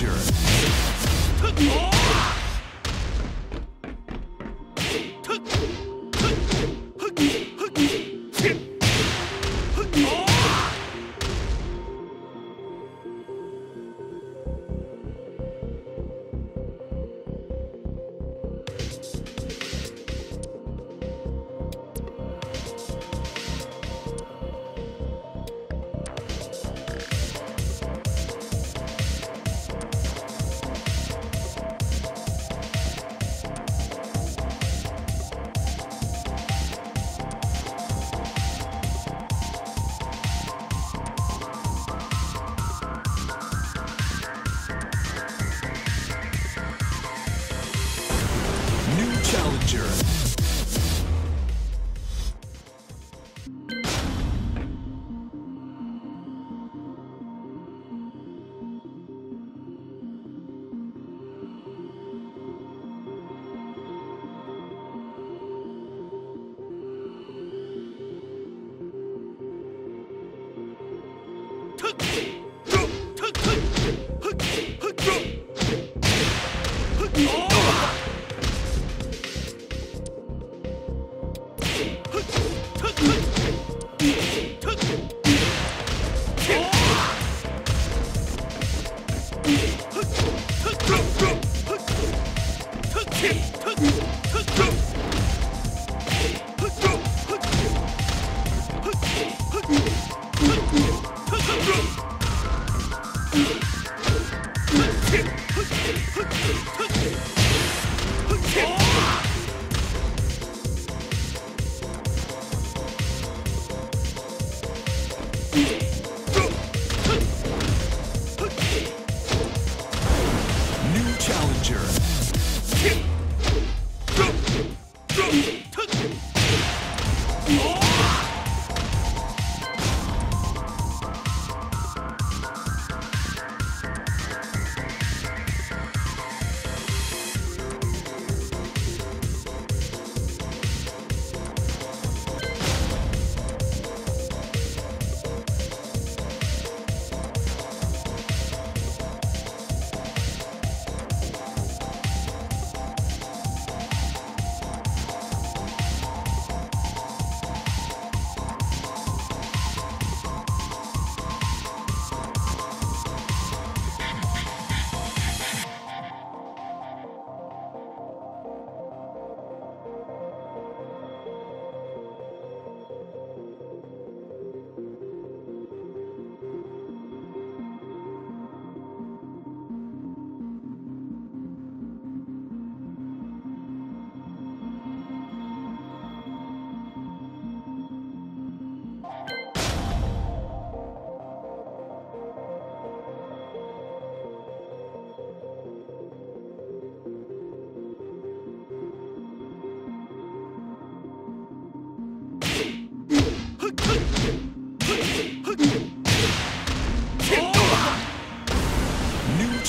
New